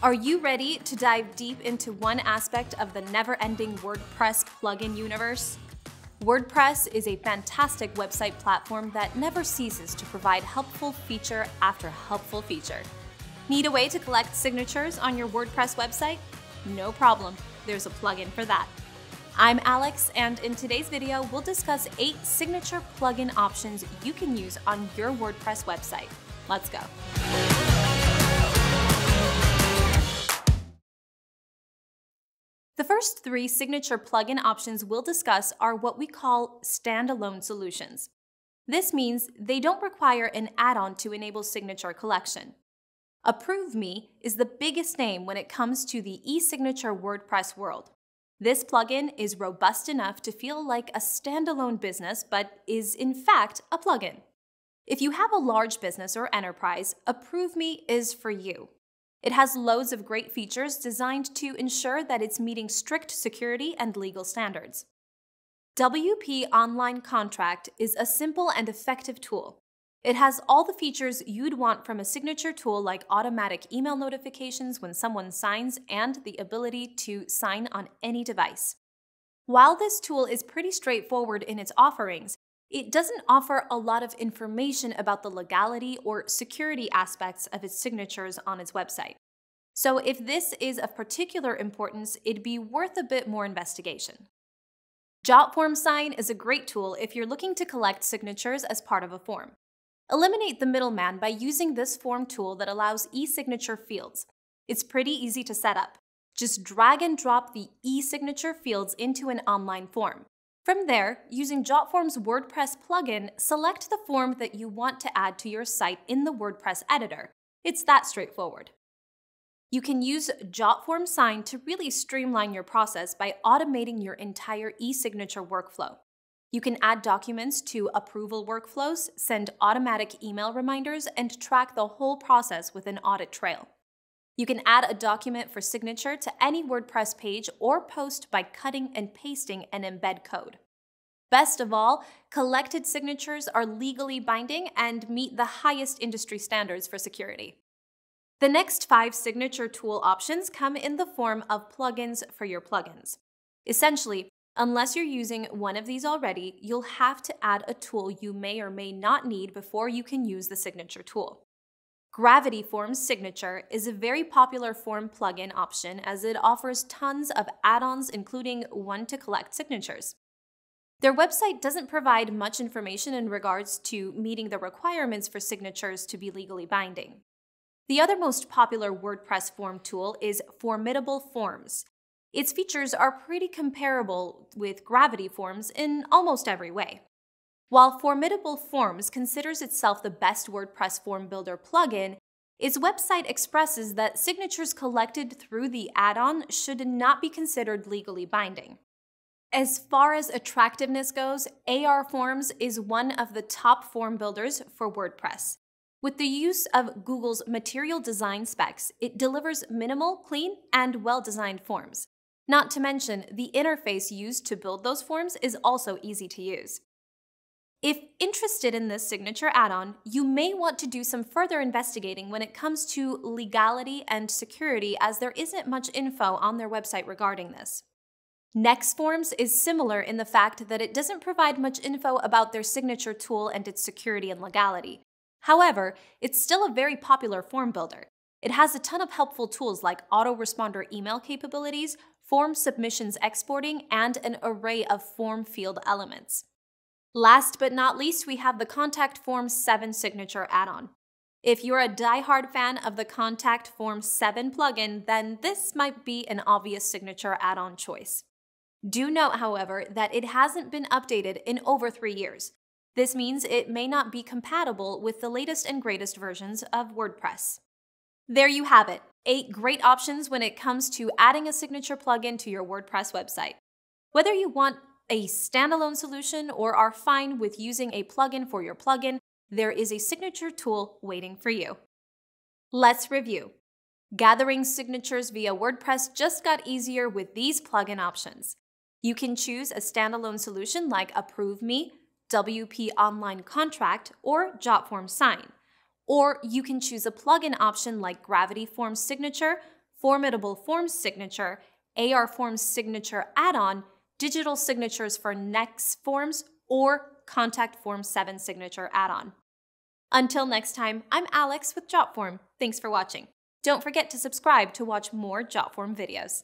Are you ready to dive deep into one aspect of the never ending WordPress plugin universe? WordPress is a fantastic website platform that never ceases to provide helpful feature after helpful feature. Need a way to collect signatures on your WordPress website? No problem, there's a plugin for that. I'm Alex, and in today's video, we'll discuss eight signature plugin options you can use on your WordPress website. Let's go. The first three signature plugin options we'll discuss are what we call standalone solutions. This means they don't require an add-on to enable signature collection. Approve Me is the biggest name when it comes to the e-signature WordPress world. This plugin is robust enough to feel like a standalone business, but is in fact a plugin. If you have a large business or enterprise, Approve Me is for you. It has loads of great features designed to ensure that it's meeting strict security and legal standards. WP Online Contract is a simple and effective tool. It has all the features you'd want from a signature tool like automatic email notifications when someone signs and the ability to sign on any device. While this tool is pretty straightforward in its offerings, it doesn't offer a lot of information about the legality or security aspects of its signatures on its website. So if this is of particular importance, it'd be worth a bit more investigation. Jotform Sign is a great tool if you're looking to collect signatures as part of a form. Eliminate the middleman by using this form tool that allows e-signature fields. It's pretty easy to set up. Just drag and drop the e-signature fields into an online form. From there, using Jotform's WordPress plugin, select the form that you want to add to your site in the WordPress editor. It's that straightforward. You can use Jotform Sign to really streamline your process by automating your entire e-signature workflow. You can add documents to approval workflows, send automatic email reminders, and track the whole process with an audit trail. You can add a document for signature to any WordPress page or post by cutting and pasting an embed code. Best of all, collected signatures are legally binding and meet the highest industry standards for security. The next five signature tool options come in the form of plugins for your plugins. Essentially, unless you're using one of these already, you'll have to add a tool you may or may not need before you can use the signature tool. Gravity Forms Signature is a very popular form plugin option as it offers tons of add-ons including one to collect signatures. Their website doesn't provide much information in regards to meeting the requirements for signatures to be legally binding. The other most popular WordPress form tool is Formidable Forms. Its features are pretty comparable with Gravity Forms in almost every way. While Formidable Forms considers itself the best WordPress form builder plugin, its website expresses that signatures collected through the add on should not be considered legally binding. As far as attractiveness goes, AR Forms is one of the top form builders for WordPress. With the use of Google's material design specs, it delivers minimal, clean, and well designed forms. Not to mention, the interface used to build those forms is also easy to use. If interested in this signature add-on, you may want to do some further investigating when it comes to legality and security as there isn't much info on their website regarding this. NEX-Forms is similar in the fact that it doesn't provide much info about their signature tool and its security and legality. However, it's still a very popular form builder. It has a ton of helpful tools like autoresponder email capabilities, form submissions exporting, and an array of form field elements. Last but not least, we have the Contact Form 7 signature add-on. If you're a die-hard fan of the Contact Form 7 plugin, then this might be an obvious signature add-on choice. Do note, however, that it hasn't been updated in over three years. This means it may not be compatible with the latest and greatest versions of WordPress. There you have it, eight great options when it comes to adding a signature plugin to your WordPress website. Whether you want a standalone solution or are fine with using a plugin for your plugin, there is a signature tool waiting for you. Let's review. Gathering signatures via WordPress just got easier with these plugin options. You can choose a standalone solution like Approve Me, WP Online Contract, or Jotform Sign. Or you can choose a plugin option like Gravity Form Signature, Formidable Forms signature, AR Forms signature add on, digital signatures for NEX-Forms, or Contact Form 7 signature add on. Until next time, I'm Alex with Jotform. Thanks for watching. Don't forget to subscribe to watch more Jotform videos.